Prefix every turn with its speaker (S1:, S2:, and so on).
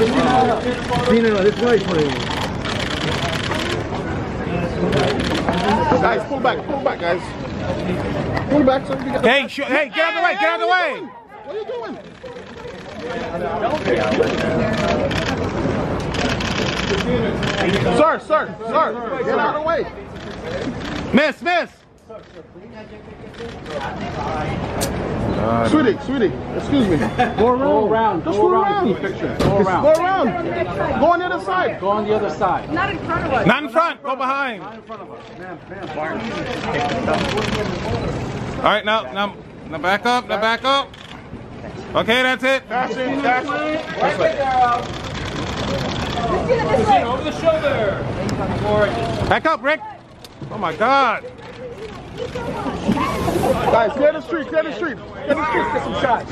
S1: No, this way for you.
S2: Guys, pull back, pull back, guys. Pull back so we can
S3: Hey, hey, get out of the way, get out of the way.
S2: What are you doing? Sir, sir, sir, get out of the way.
S3: Miss, miss.
S2: Sweetie, sweetie, excuse me.
S1: Go around.
S2: Go Just go around.
S1: picture.
S2: Go around. Go on the other side.
S1: Go on the other side.
S4: Not in front of us.
S3: Not in front, go behind.
S1: Not In front of us. Ma'am, ma'am.
S3: All right, now, now, now back up, now back up. Okay, that's it.
S2: Dash in, dash
S5: Over the shoulder.
S3: Back up, Rick. Oh my God.
S2: Guys, clear the street, clear the street. Clear the street, get some shots.